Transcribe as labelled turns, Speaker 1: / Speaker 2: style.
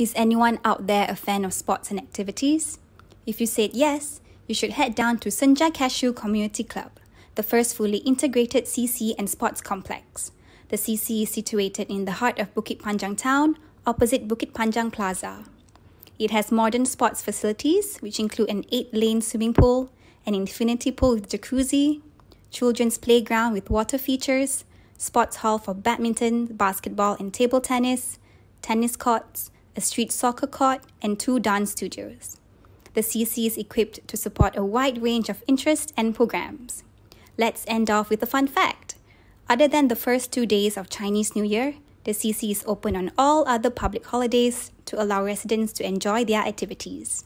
Speaker 1: Is anyone out there a fan of sports and activities? If you said yes, you should head down to Senja Cashew Community Club, the first fully integrated CC and sports complex. The CC is situated in the heart of Bukit Panjang town, opposite Bukit Panjang Plaza. It has modern sports facilities, which include an 8 lane swimming pool, an infinity pool with jacuzzi, children's playground with water features, sports hall for badminton, basketball, and table tennis, tennis courts, a street soccer court, and two dance studios. The CC is equipped to support a wide range of interests and programs. Let's end off with a fun fact. Other than the first two days of Chinese New Year, the CC is open on all other public holidays to allow residents to enjoy their activities.